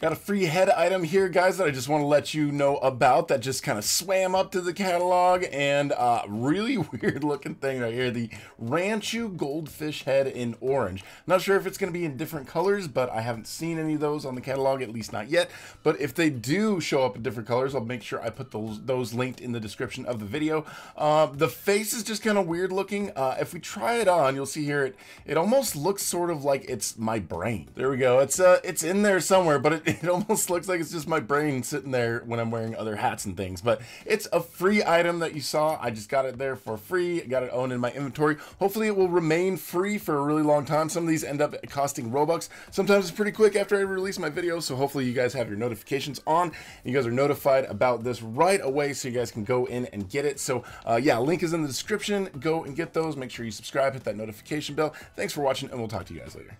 Got a free head item here, guys, that I just want to let you know about that just kind of swam up to the catalog and uh, really weird looking thing right here. The Ranchu Goldfish Head in orange. Not sure if it's going to be in different colors, but I haven't seen any of those on the catalog, at least not yet. But if they do show up in different colors, I'll make sure I put those, those linked in the description of the video. Uh, the face is just kind of weird looking. Uh, if we try it on, you'll see here, it, it almost looks sort of like it's my brain. There we go. It's, uh, it's in there somewhere, but it, it almost looks like it's just my brain sitting there when I'm wearing other hats and things. But it's a free item that you saw. I just got it there for free. got it owned in my inventory. Hopefully it will remain free for a really long time. Some of these end up costing Robux. Sometimes it's pretty quick after I release my video. So hopefully you guys have your notifications on. You guys are notified about this right away so you guys can go in and get it. So uh, yeah, link is in the description. Go and get those. Make sure you subscribe, hit that notification bell. Thanks for watching and we'll talk to you guys later.